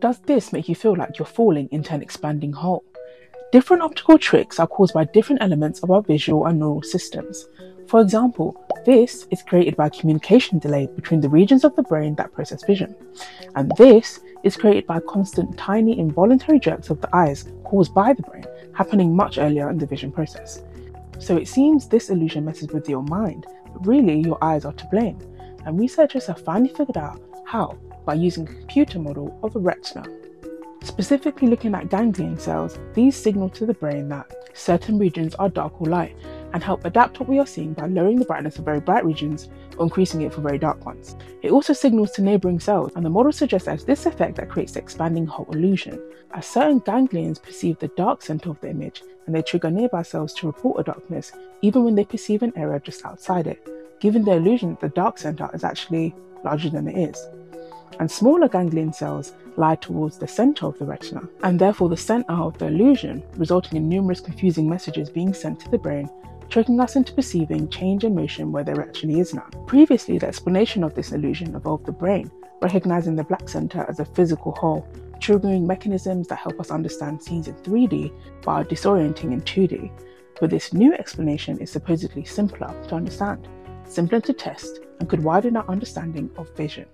Does this make you feel like you're falling into an expanding hole? Different optical tricks are caused by different elements of our visual and neural systems. For example, this is created by communication delay between the regions of the brain that process vision, and this is created by constant tiny involuntary jerks of the eyes caused by the brain happening much earlier in the vision process. So it seems this illusion messes with your mind, but really your eyes are to blame. And researchers have finally figured out how by using a computer model of a retina. Specifically looking at ganglion cells, these signal to the brain that certain regions are dark or light and help adapt what we are seeing by lowering the brightness of very bright regions or increasing it for very dark ones. It also signals to neighbouring cells, and the model suggests that it's this effect that creates the expanding hole illusion, as certain ganglions perceive the dark centre of the image and they trigger nearby cells to report a darkness even when they perceive an area just outside it, giving the illusion that the dark centre is actually larger than it is and smaller ganglion cells lie towards the center of the retina, and therefore the center of the illusion, resulting in numerous confusing messages being sent to the brain, tricking us into perceiving change in motion where there actually is none. Previously, the explanation of this illusion involved the brain recognizing the black center as a physical hole, triggering mechanisms that help us understand scenes in 3D but are disorienting in 2D. But this new explanation is supposedly simpler to understand, simpler to test, and could widen our understanding of vision.